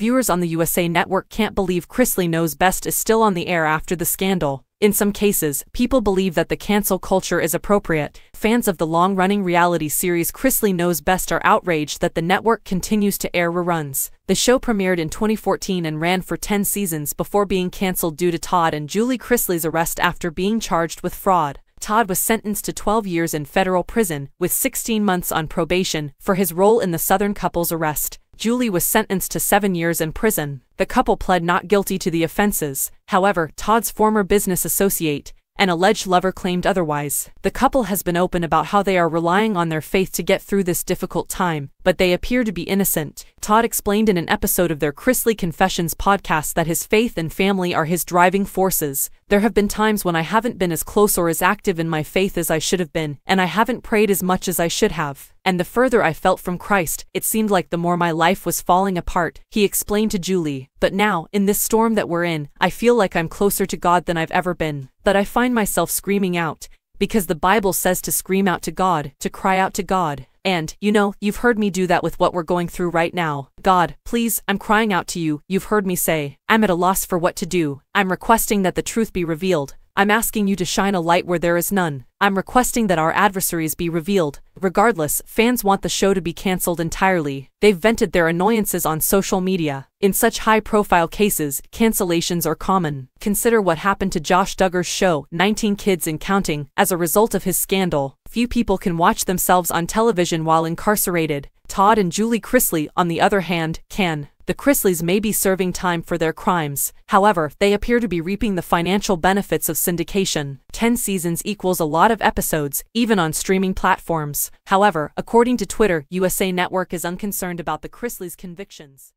viewers on the USA Network can't believe Chrisley Knows Best is still on the air after the scandal. In some cases, people believe that the cancel culture is appropriate. Fans of the long-running reality series Chrisley Knows Best are outraged that the network continues to air reruns. The show premiered in 2014 and ran for 10 seasons before being cancelled due to Todd and Julie Chrisley's arrest after being charged with fraud. Todd was sentenced to 12 years in federal prison, with 16 months on probation, for his role in the Southern couple's arrest. Julie was sentenced to seven years in prison. The couple pled not guilty to the offenses. However, Todd's former business associate, an alleged lover claimed otherwise. The couple has been open about how they are relying on their faith to get through this difficult time, but they appear to be innocent. Todd explained in an episode of their Chrisley Confessions podcast that his faith and family are his driving forces. There have been times when I haven't been as close or as active in my faith as I should have been, and I haven't prayed as much as I should have. And the further I felt from Christ, it seemed like the more my life was falling apart, he explained to Julie. But now, in this storm that we're in, I feel like I'm closer to God than I've ever been. But I find myself screaming out, because the Bible says to scream out to God, to cry out to God. And, you know, you've heard me do that with what we're going through right now. God, please, I'm crying out to you, you've heard me say. I'm at a loss for what to do. I'm requesting that the truth be revealed. I'm asking you to shine a light where there is none. I'm requesting that our adversaries be revealed. Regardless, fans want the show to be cancelled entirely. They've vented their annoyances on social media. In such high-profile cases, cancellations are common. Consider what happened to Josh Duggar's show, 19 Kids and Counting, as a result of his scandal. Few people can watch themselves on television while incarcerated. Todd and Julie Chrisley, on the other hand, can. The Chrisleys may be serving time for their crimes, however, they appear to be reaping the financial benefits of syndication. 10 seasons equals a lot of episodes, even on streaming platforms. However, according to Twitter, USA Network is unconcerned about the Chrisleys' convictions.